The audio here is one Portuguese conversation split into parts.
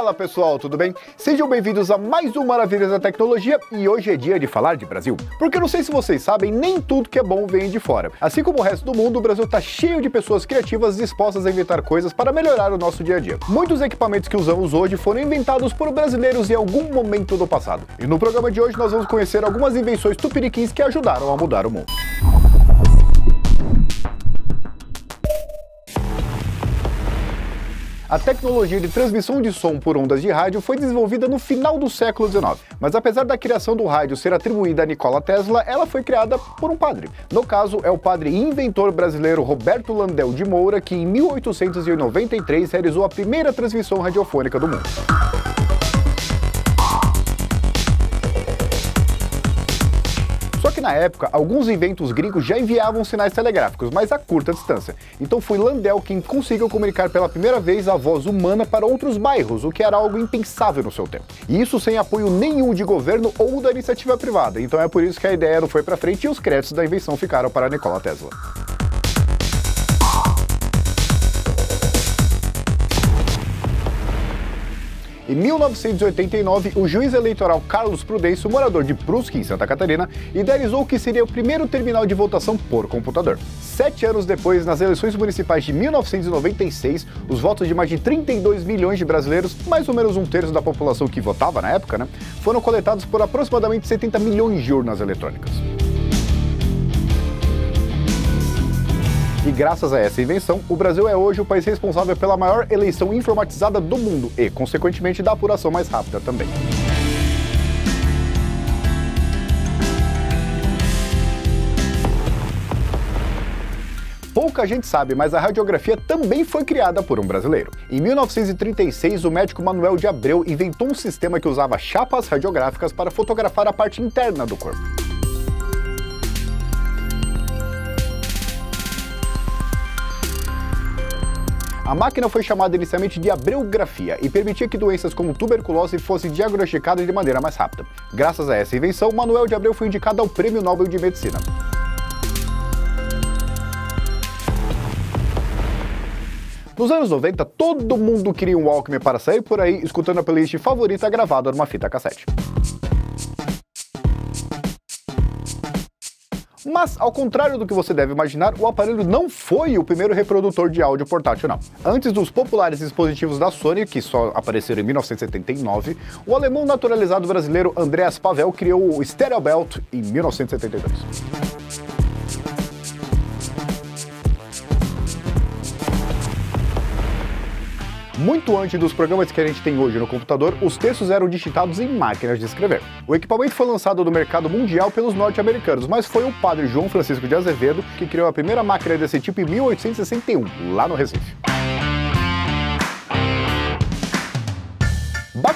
Fala pessoal, tudo bem? Sejam bem-vindos a mais um Maravilhas da Tecnologia e hoje é dia de falar de Brasil. Porque não sei se vocês sabem, nem tudo que é bom vem de fora. Assim como o resto do mundo, o Brasil está cheio de pessoas criativas dispostas a inventar coisas para melhorar o nosso dia a dia. Muitos equipamentos que usamos hoje foram inventados por brasileiros em algum momento do passado. E no programa de hoje nós vamos conhecer algumas invenções tupiniquins que ajudaram a mudar o mundo. A tecnologia de transmissão de som por ondas de rádio foi desenvolvida no final do século XIX, mas apesar da criação do rádio ser atribuída a Nikola Tesla, ela foi criada por um padre. No caso, é o padre e inventor brasileiro Roberto Landel de Moura que em 1893 realizou a primeira transmissão radiofônica do mundo. Que na época, alguns inventos gringos já enviavam sinais telegráficos, mas a curta distância. Então foi Landel quem conseguiu comunicar pela primeira vez a voz humana para outros bairros, o que era algo impensável no seu tempo. E isso sem apoio nenhum de governo ou da iniciativa privada. Então é por isso que a ideia não foi para frente e os créditos da invenção ficaram para Nikola Tesla. Em 1989, o juiz eleitoral Carlos Prudêncio, morador de Brusque, em Santa Catarina, idealizou o que seria o primeiro terminal de votação por computador. Sete anos depois, nas eleições municipais de 1996, os votos de mais de 32 milhões de brasileiros, mais ou menos um terço da população que votava na época, né, foram coletados por aproximadamente 70 milhões de urnas eletrônicas. E graças a essa invenção, o Brasil é hoje o país responsável pela maior eleição informatizada do mundo e, consequentemente, da apuração mais rápida também. Pouca gente sabe, mas a radiografia também foi criada por um brasileiro. Em 1936, o médico Manuel de Abreu inventou um sistema que usava chapas radiográficas para fotografar a parte interna do corpo. A máquina foi chamada inicialmente de abreografia e permitia que doenças como tuberculose fossem diagnosticadas de maneira mais rápida. Graças a essa invenção, Manuel de Abreu foi indicado ao Prêmio Nobel de Medicina. Nos anos 90, todo mundo queria um Walkman para sair por aí escutando a playlist favorita gravada numa fita cassete. Mas, ao contrário do que você deve imaginar, o aparelho não foi o primeiro reprodutor de áudio portátil, não. Antes dos populares dispositivos da Sony, que só apareceram em 1979, o alemão naturalizado brasileiro Andreas Pavel criou o Stereo Belt em 1972. Muito antes dos programas que a gente tem hoje no computador, os textos eram digitados em máquinas de escrever. O equipamento foi lançado no mercado mundial pelos norte-americanos, mas foi o padre João Francisco de Azevedo que criou a primeira máquina desse tipo em 1861, lá no Recife.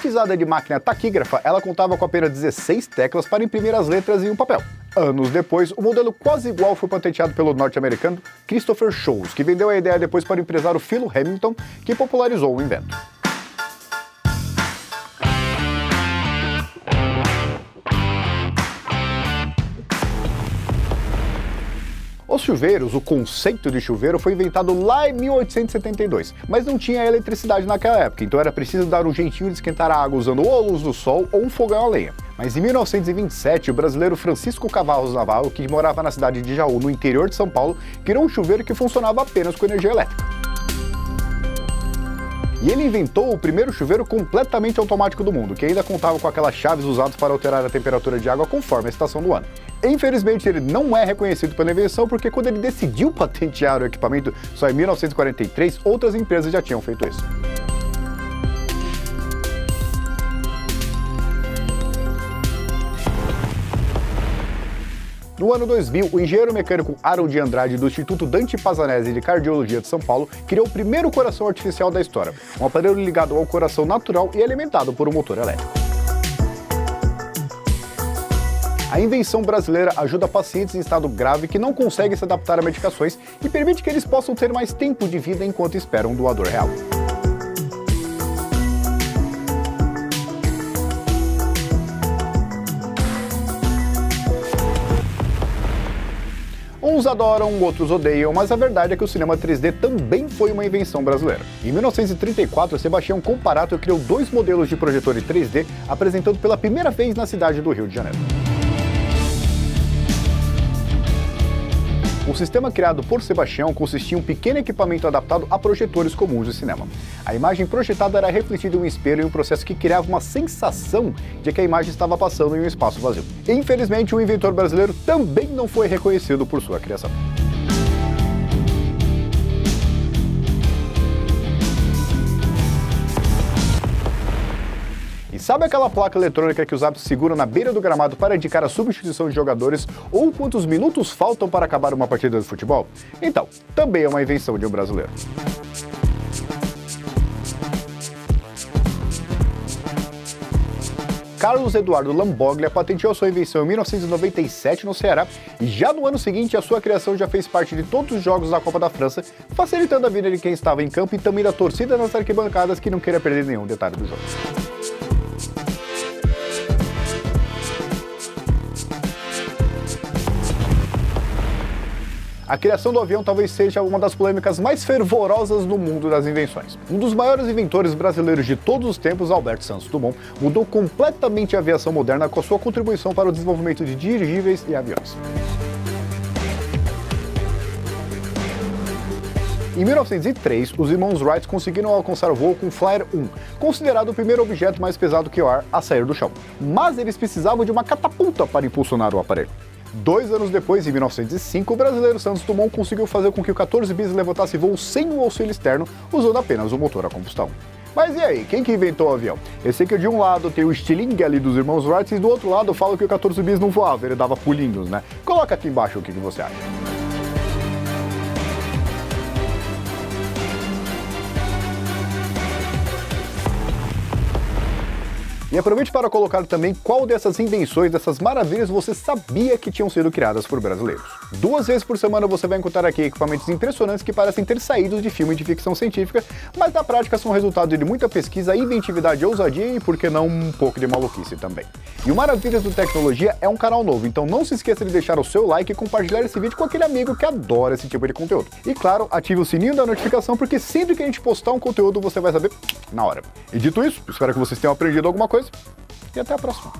Batizada de máquina taquígrafa, ela contava com apenas 16 teclas para imprimir as letras em um papel. Anos depois, o modelo quase igual foi patenteado pelo norte-americano Christopher Sholes, que vendeu a ideia depois para o empresário Phil Hamilton, que popularizou o invento. Os chuveiros, o conceito de chuveiro foi inventado lá em 1872, mas não tinha eletricidade naquela época, então era preciso dar um jeitinho de esquentar a água usando ou a luz do sol ou um fogão a lenha. Mas em 1927, o brasileiro Francisco Cavallos Navarro, que morava na cidade de Jaú, no interior de São Paulo, criou um chuveiro que funcionava apenas com energia elétrica. E ele inventou o primeiro chuveiro completamente automático do mundo, que ainda contava com aquelas chaves usadas para alterar a temperatura de água conforme a estação do ano. Infelizmente, ele não é reconhecido pela invenção porque quando ele decidiu patentear o equipamento só em 1943, outras empresas já tinham feito isso. No ano 2000, o engenheiro mecânico Harold Andrade, do Instituto Dante Pazanese de Cardiologia de São Paulo, criou o primeiro coração artificial da história, um aparelho ligado ao coração natural e alimentado por um motor elétrico. A invenção brasileira ajuda pacientes em estado grave que não conseguem se adaptar a medicações e permite que eles possam ter mais tempo de vida enquanto esperam um doador real. Uns adoram, outros odeiam, mas a verdade é que o cinema 3D também foi uma invenção brasileira. Em 1934, Sebastião Comparato criou dois modelos de projetor 3D, apresentando pela primeira vez na cidade do Rio de Janeiro. O sistema criado por Sebastião consistia em um pequeno equipamento adaptado a projetores comuns de cinema. A imagem projetada era refletida em um espelho em um processo que criava uma sensação de que a imagem estava passando em um espaço vazio. Infelizmente, o inventor brasileiro também não foi reconhecido por sua criação. Sabe aquela placa eletrônica que os árbitros seguram na beira do gramado para indicar a substituição de jogadores ou quantos minutos faltam para acabar uma partida de futebol? Então, também é uma invenção de um brasileiro. Carlos Eduardo Lamboglia patenteou sua invenção em 1997 no Ceará e já no ano seguinte a sua criação já fez parte de todos os jogos da Copa da França, facilitando a vida de quem estava em campo e também da torcida nas arquibancadas que não queria perder nenhum detalhe do jogo. A criação do avião talvez seja uma das polêmicas mais fervorosas no mundo das invenções. Um dos maiores inventores brasileiros de todos os tempos, Alberto Santos Dumont, mudou completamente a aviação moderna com a sua contribuição para o desenvolvimento de dirigíveis e aviões. Em 1903, os irmãos Wright conseguiram alcançar o voo com o Flyer 1, considerado o primeiro objeto mais pesado que o ar a sair do chão. Mas eles precisavam de uma catapulta para impulsionar o aparelho. Dois anos depois, em 1905, o brasileiro Santos Dumont conseguiu fazer com que o 14 bis levantasse voo sem o auxílio externo, usando apenas o motor a combustão. Mas e aí, quem que inventou o avião? Eu sei que de um lado tem o estilingue ali dos irmãos Wright e do outro lado falo que o 14 bis não voava, ele dava pulinhos, né? Coloca aqui embaixo o que, que você acha. E aproveite para colocar também qual dessas invenções, dessas maravilhas você sabia que tinham sido criadas por brasileiros. Duas vezes por semana você vai encontrar aqui equipamentos impressionantes que parecem ter saído de filme de ficção científica, mas na prática são resultado de muita pesquisa, inventividade, ousadia e, por que não, um pouco de maluquice também. E o Maravilhas do Tecnologia é um canal novo, então não se esqueça de deixar o seu like e compartilhar esse vídeo com aquele amigo que adora esse tipo de conteúdo. E claro, ative o sininho da notificação porque sempre que a gente postar um conteúdo você vai saber na hora. E dito isso, espero que vocês tenham aprendido alguma e até a próxima.